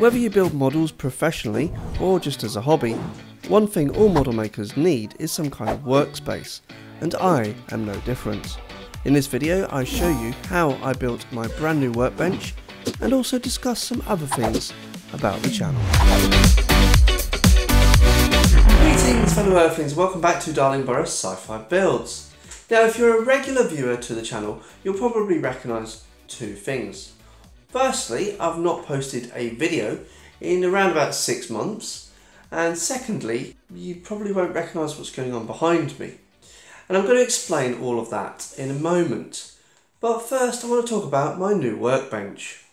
Whether you build models professionally or just as a hobby, one thing all model makers need is some kind of workspace, and I am no different. In this video I show you how I built my brand new workbench and also discuss some other things about the channel. Greetings fellow Earthlings, welcome back to Darling Darlingbrough Sci-Fi Builds. Now if you're a regular viewer to the channel, you'll probably recognise two things. Firstly, I've not posted a video in around about six months. And secondly, you probably won't recognise what's going on behind me. And I'm going to explain all of that in a moment. But first, I want to talk about my new workbench.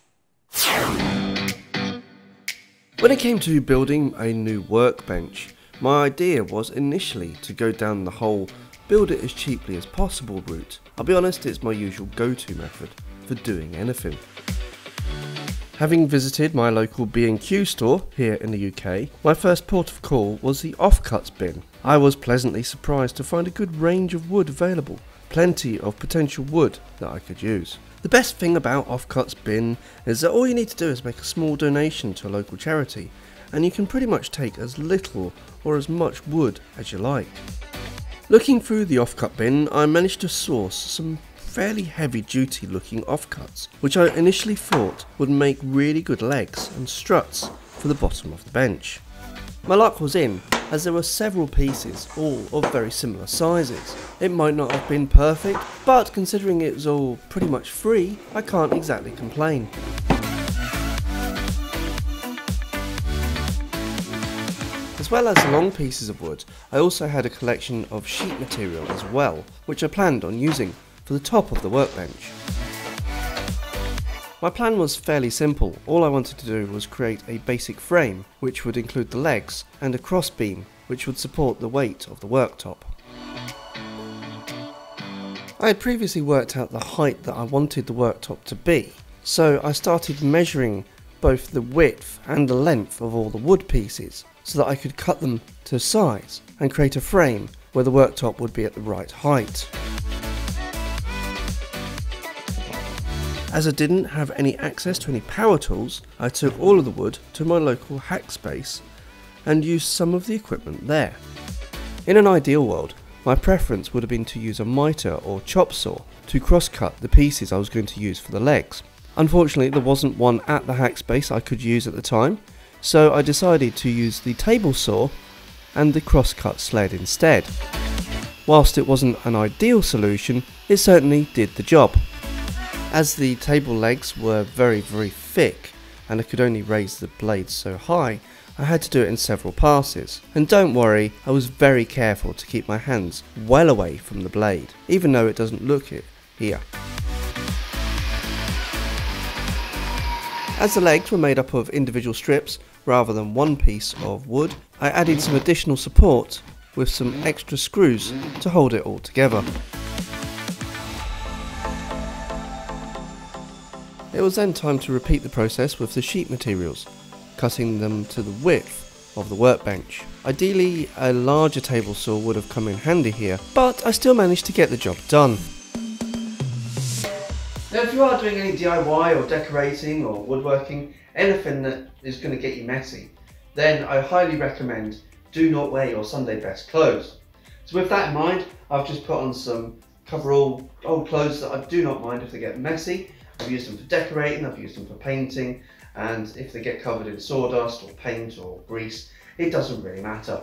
When it came to building a new workbench, my idea was initially to go down the whole build it as cheaply as possible route. I'll be honest, it's my usual go-to method for doing anything. Having visited my local B&Q store here in the UK, my first port of call was the offcuts bin. I was pleasantly surprised to find a good range of wood available, plenty of potential wood that I could use. The best thing about offcuts bin is that all you need to do is make a small donation to a local charity and you can pretty much take as little or as much wood as you like. Looking through the offcut bin, I managed to source some fairly heavy duty looking offcuts, which I initially thought would make really good legs and struts for the bottom of the bench. My luck was in, as there were several pieces, all of very similar sizes. It might not have been perfect, but considering it was all pretty much free, I can't exactly complain. As well as long pieces of wood, I also had a collection of sheet material as well, which I planned on using for the top of the workbench. My plan was fairly simple, all I wanted to do was create a basic frame which would include the legs and a crossbeam which would support the weight of the worktop. I had previously worked out the height that I wanted the worktop to be, so I started measuring both the width and the length of all the wood pieces so that I could cut them to size and create a frame where the worktop would be at the right height. As I didn't have any access to any power tools, I took all of the wood to my local hack space and used some of the equipment there. In an ideal world, my preference would have been to use a miter or chop saw to cross-cut the pieces I was going to use for the legs. Unfortunately, there wasn't one at the hack space I could use at the time, so I decided to use the table saw and the cross-cut sled instead. Whilst it wasn't an ideal solution, it certainly did the job. As the table legs were very very thick and I could only raise the blade so high, I had to do it in several passes. And don't worry, I was very careful to keep my hands well away from the blade, even though it doesn't look it here. As the legs were made up of individual strips rather than one piece of wood, I added some additional support with some extra screws to hold it all together. It was then time to repeat the process with the sheet materials, cutting them to the width of the workbench. Ideally, a larger table saw would have come in handy here, but I still managed to get the job done. Now if you are doing any DIY or decorating or woodworking, anything that is going to get you messy, then I highly recommend do not wear your Sunday best clothes. So with that in mind, I've just put on some coverall old clothes that I do not mind if they get messy I've used them for decorating, I've used them for painting, and if they get covered in sawdust or paint or grease, it doesn't really matter.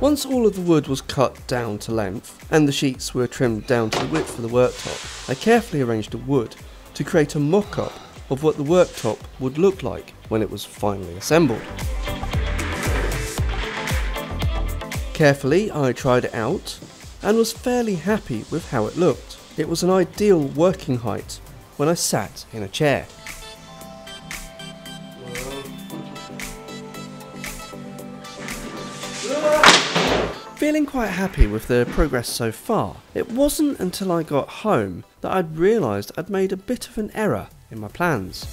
Once all of the wood was cut down to length and the sheets were trimmed down to the width of the worktop, I carefully arranged the wood to create a mock-up of what the worktop would look like when it was finally assembled. Carefully I tried it out and was fairly happy with how it looked. It was an ideal working height when I sat in a chair. Feeling quite happy with the progress so far, it wasn't until I got home that I'd realised I'd made a bit of an error in my plans.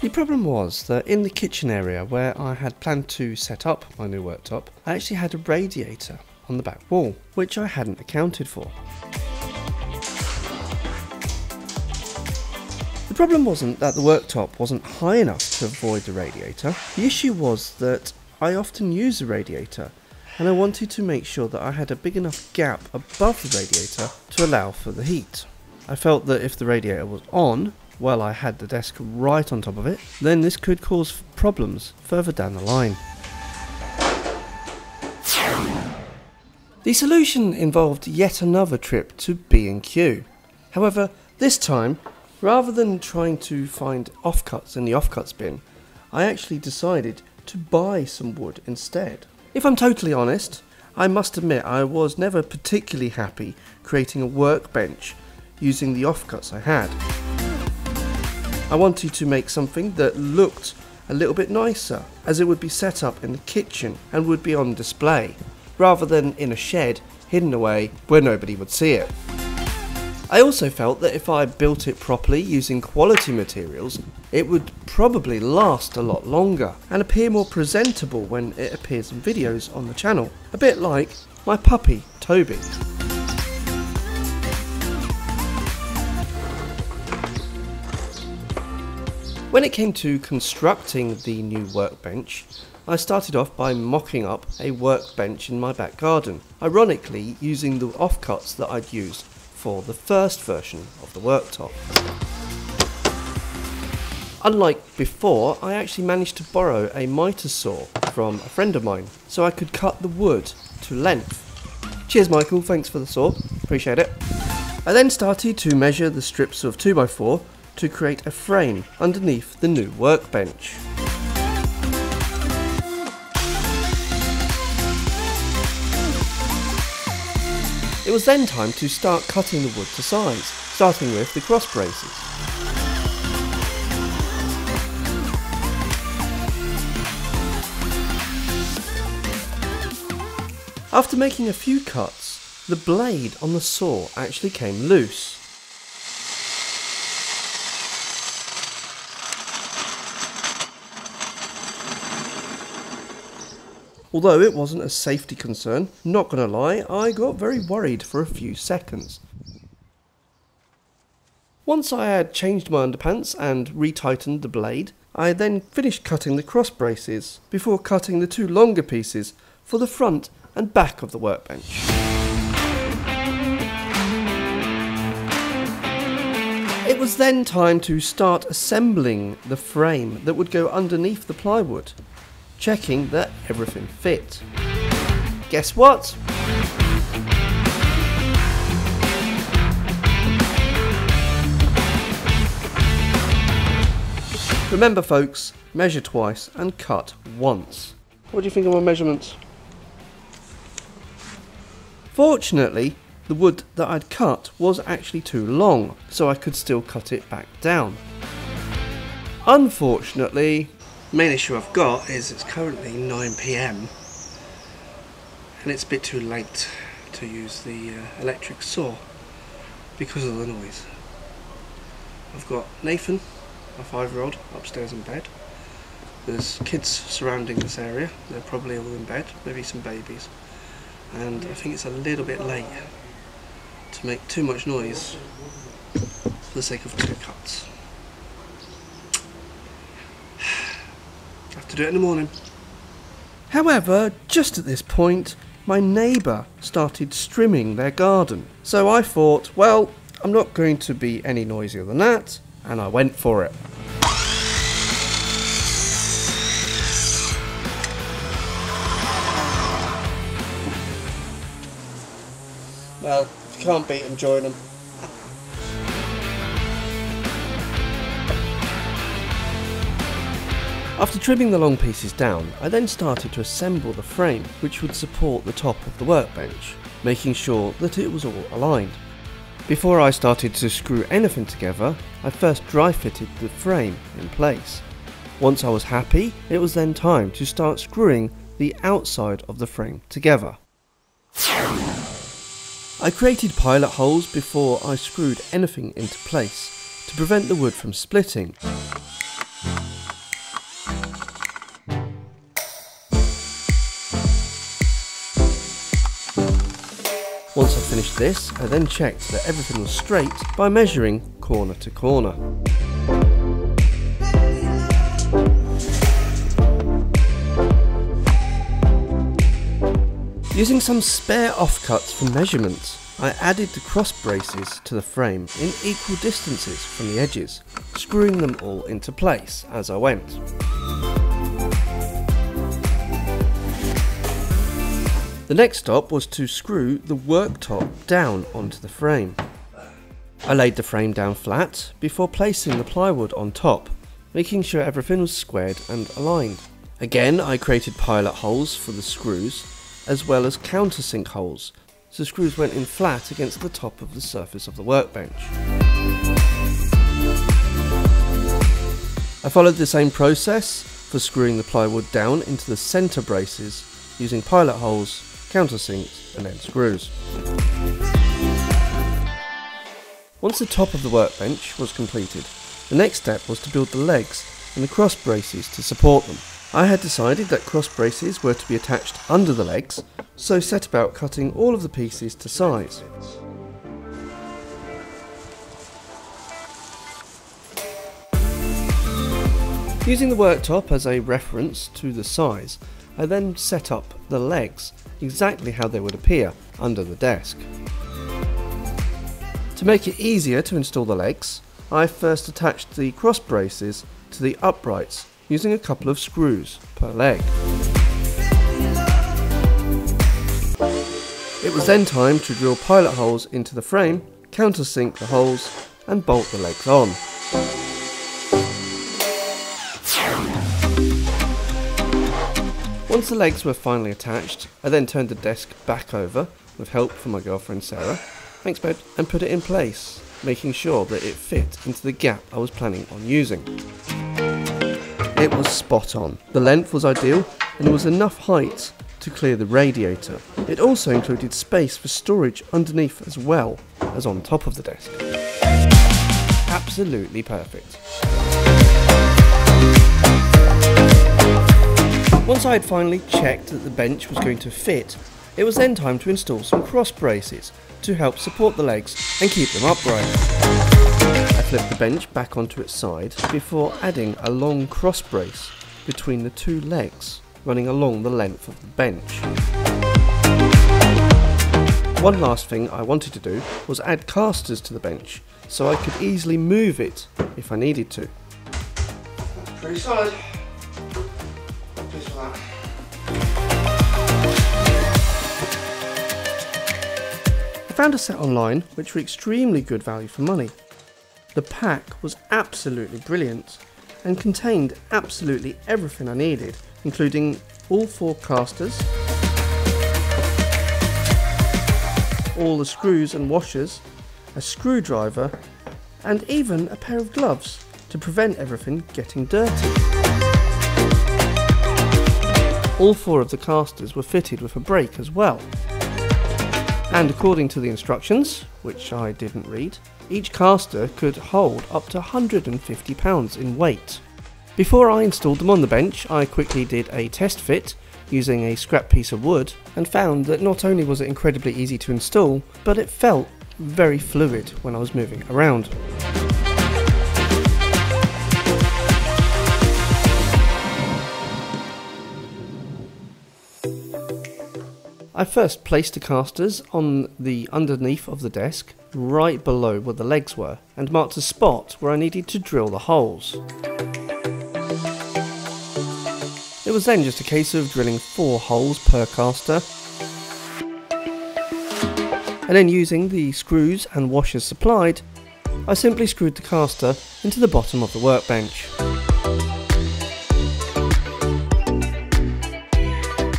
The problem was that in the kitchen area where I had planned to set up my new worktop, I actually had a radiator on the back wall, which I hadn't accounted for. The problem wasn't that the worktop wasn't high enough to avoid the radiator, the issue was that I often use the radiator and I wanted to make sure that I had a big enough gap above the radiator to allow for the heat. I felt that if the radiator was on, while I had the desk right on top of it, then this could cause problems further down the line. The solution involved yet another trip to B&Q. However, this time, rather than trying to find offcuts in the offcuts bin, I actually decided to buy some wood instead. If I'm totally honest, I must admit I was never particularly happy creating a workbench using the offcuts I had. I wanted to make something that looked a little bit nicer, as it would be set up in the kitchen and would be on display, rather than in a shed hidden away where nobody would see it. I also felt that if I built it properly using quality materials, it would probably last a lot longer and appear more presentable when it appears in videos on the channel, a bit like my puppy, Toby. When it came to constructing the new workbench, I started off by mocking up a workbench in my back garden, ironically using the offcuts that I'd used for the first version of the worktop. Unlike before, I actually managed to borrow a miter saw from a friend of mine so I could cut the wood to length. Cheers Michael, thanks for the saw, appreciate it. I then started to measure the strips of 2x4 to create a frame underneath the new workbench. It was then time to start cutting the wood to size, starting with the cross braces. After making a few cuts, the blade on the saw actually came loose. Although it wasn't a safety concern, not gonna lie, I got very worried for a few seconds. Once I had changed my underpants and retightened the blade, I then finished cutting the cross braces before cutting the two longer pieces for the front and back of the workbench. It was then time to start assembling the frame that would go underneath the plywood checking that everything fit. Guess what? Remember folks, measure twice and cut once. What do you think of my measurements? Fortunately, the wood that I'd cut was actually too long, so I could still cut it back down. Unfortunately, main issue I've got is it's currently 9pm and it's a bit too late to use the uh, electric saw because of the noise. I've got Nathan, a five year old, upstairs in bed. There's kids surrounding this area, they're probably all in bed, maybe some babies. And I think it's a little bit late to make too much noise for the sake of two cuts. To do it in the morning. However, just at this point, my neighbour started strimming their garden. So I thought, well, I'm not going to be any noisier than that, and I went for it. Well, if you can't beat them, join them. After trimming the long pieces down, I then started to assemble the frame which would support the top of the workbench, making sure that it was all aligned. Before I started to screw anything together, I first dry fitted the frame in place. Once I was happy, it was then time to start screwing the outside of the frame together. I created pilot holes before I screwed anything into place to prevent the wood from splitting. finished this, I then checked that everything was straight by measuring corner to corner. Using some spare offcuts for measurements, I added the cross braces to the frame in equal distances from the edges, screwing them all into place as I went. The next stop was to screw the worktop down onto the frame. I laid the frame down flat before placing the plywood on top, making sure everything was squared and aligned. Again I created pilot holes for the screws as well as countersink holes so screws went in flat against the top of the surface of the workbench. I followed the same process for screwing the plywood down into the centre braces using pilot holes, countersinks and then screws. Once the top of the workbench was completed, the next step was to build the legs and the cross braces to support them. I had decided that cross braces were to be attached under the legs, so set about cutting all of the pieces to size. Using the worktop as a reference to the size, I then set up the legs exactly how they would appear under the desk. To make it easier to install the legs, I first attached the cross braces to the uprights using a couple of screws per leg. It was then time to drill pilot holes into the frame, countersink the holes and bolt the legs on. Once the legs were finally attached, I then turned the desk back over with help from my girlfriend Sarah, thanks babe, and put it in place, making sure that it fit into the gap I was planning on using. It was spot on. The length was ideal and there was enough height to clear the radiator. It also included space for storage underneath as well as on top of the desk. Absolutely perfect. Once I had finally checked that the bench was going to fit, it was then time to install some cross braces to help support the legs and keep them upright I flipped the bench back onto its side before adding a long cross brace between the two legs running along the length of the bench. One last thing I wanted to do was add casters to the bench so I could easily move it if I needed to. Pretty solid. Found a set online which were extremely good value for money. The pack was absolutely brilliant and contained absolutely everything I needed, including all four casters, all the screws and washers, a screwdriver, and even a pair of gloves to prevent everything getting dirty. All four of the casters were fitted with a brake as well. And according to the instructions, which I didn't read, each caster could hold up to 150 pounds in weight. Before I installed them on the bench, I quickly did a test fit using a scrap piece of wood and found that not only was it incredibly easy to install, but it felt very fluid when I was moving around. I first placed the casters on the underneath of the desk, right below where the legs were, and marked a spot where I needed to drill the holes. It was then just a case of drilling four holes per caster, and then using the screws and washers supplied, I simply screwed the caster into the bottom of the workbench.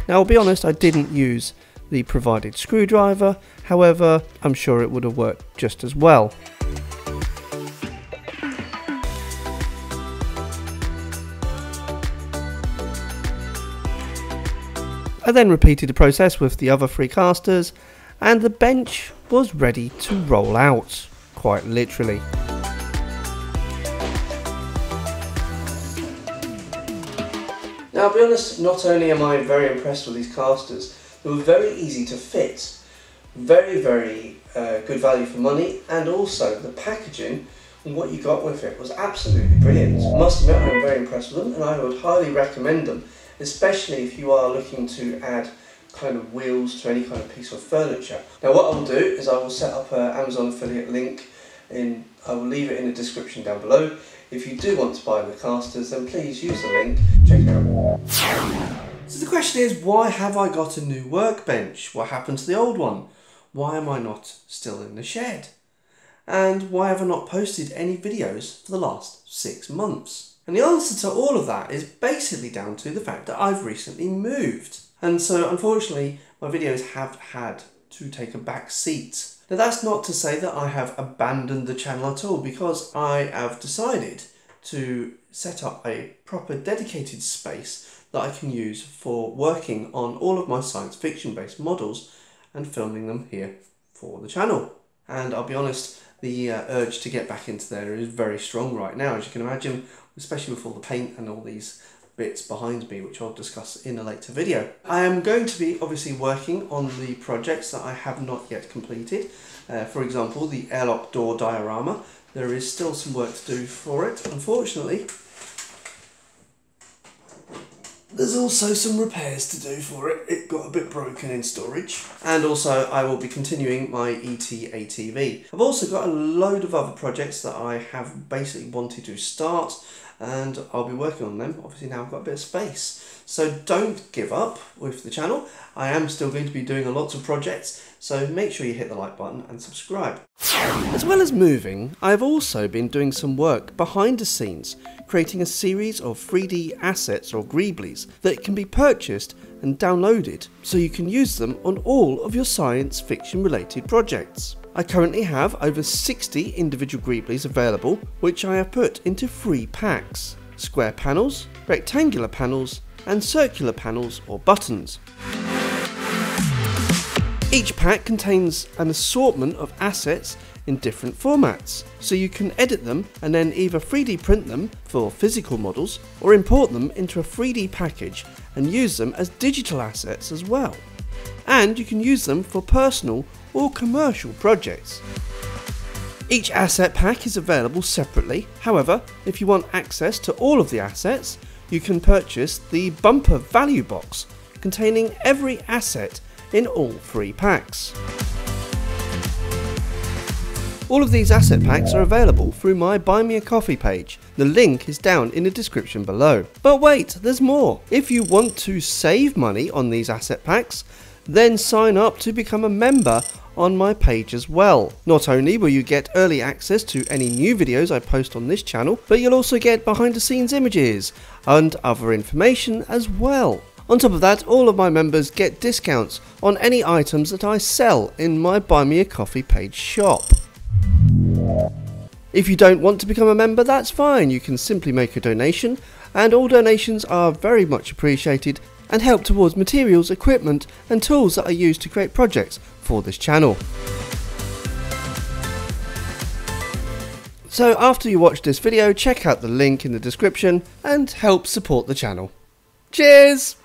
Now I'll be honest, I didn't use the provided screwdriver, however I'm sure it would have worked just as well. I then repeated the process with the other three casters and the bench was ready to roll out, quite literally. Now I'll be honest, not only am I very impressed with these casters, they were very easy to fit, very, very uh, good value for money, and also the packaging and what you got with it was absolutely brilliant. I must admit, I'm very impressed with them, and I would highly recommend them, especially if you are looking to add kind of wheels to any kind of piece of furniture. Now what I'll do is I will set up an Amazon affiliate link in, I will leave it in the description down below. If you do want to buy the casters then please use the link, check it out. So the question is why have I got a new workbench? What happened to the old one? Why am I not still in the shed? And why have I not posted any videos for the last six months? And the answer to all of that is basically down to the fact that I've recently moved. And so unfortunately, my videos have had to take a back seat. Now that's not to say that I have abandoned the channel at all because I have decided to set up a proper dedicated space that I can use for working on all of my science fiction based models and filming them here for the channel. And I'll be honest, the uh, urge to get back into there is very strong right now, as you can imagine, especially with all the paint and all these bits behind me, which I'll discuss in a later video. I am going to be obviously working on the projects that I have not yet completed. Uh, for example, the airlock door diorama. There is still some work to do for it, unfortunately. There's also some repairs to do for it. It got a bit broken in storage. And also I will be continuing my ETA TV. I've also got a load of other projects that I have basically wanted to start and I'll be working on them. Obviously now I've got a bit of space. So don't give up with the channel. I am still going to be doing lots of projects, so make sure you hit the like button and subscribe. As well as moving, I've also been doing some work behind the scenes, creating a series of 3D assets or greeblies that can be purchased and downloaded, so you can use them on all of your science fiction related projects. I currently have over 60 individual greeblies available, which I have put into three packs. Square panels, rectangular panels, and circular panels or buttons. Each pack contains an assortment of assets in different formats, so you can edit them and then either 3D print them for physical models or import them into a 3D package and use them as digital assets as well. And you can use them for personal or commercial projects. Each asset pack is available separately, however, if you want access to all of the assets, you can purchase the Bumper Value Box containing every asset in all three packs. All of these asset packs are available through my Buy Me a Coffee page. The link is down in the description below. But wait, there's more. If you want to save money on these asset packs, then sign up to become a member on my page as well. Not only will you get early access to any new videos I post on this channel, but you'll also get behind the scenes images and other information as well. On top of that, all of my members get discounts on any items that I sell in my Buy Me a Coffee page shop. If you don't want to become a member, that's fine. You can simply make a donation, and all donations are very much appreciated and help towards materials, equipment, and tools that are used to create projects for this channel. So after you watch this video, check out the link in the description and help support the channel. Cheers!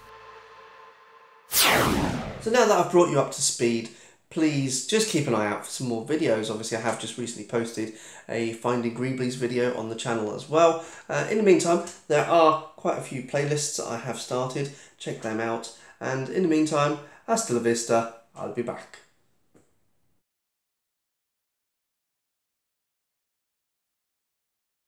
So now that I've brought you up to speed, please just keep an eye out for some more videos. Obviously, I have just recently posted a Finding Greeblies video on the channel as well. Uh, in the meantime, there are quite a few playlists I have started. Check them out. And in the meantime, hasta la vista, I'll be back.